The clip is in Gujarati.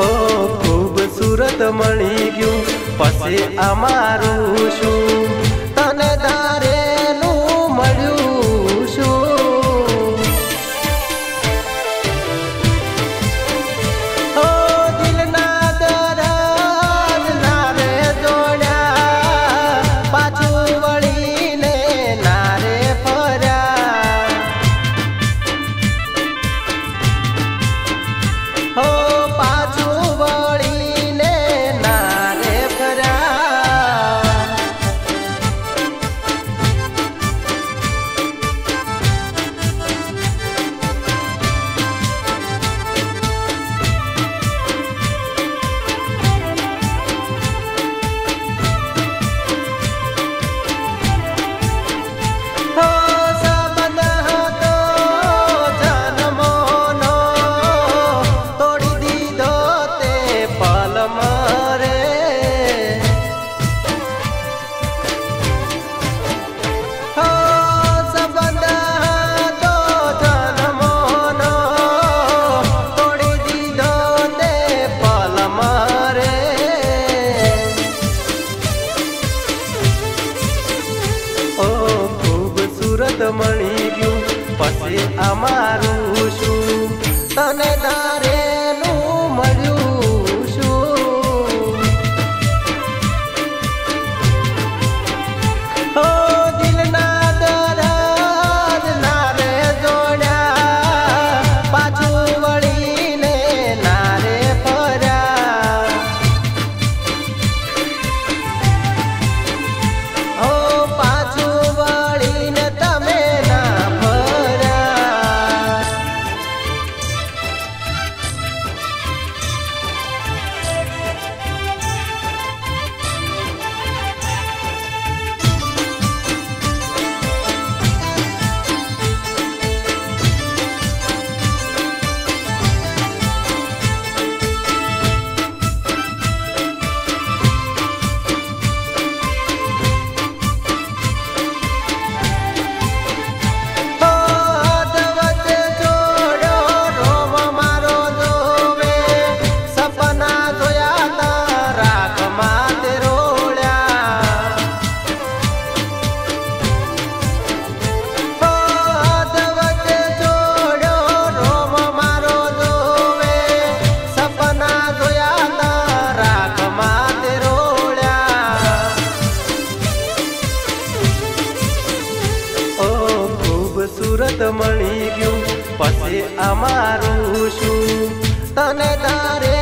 ઓ ખૂબસૂરત મળી ગયું. પછી અમારું શું? તને ધારે સુરત મળી ગયું. પછી અમારું શું? તને તારે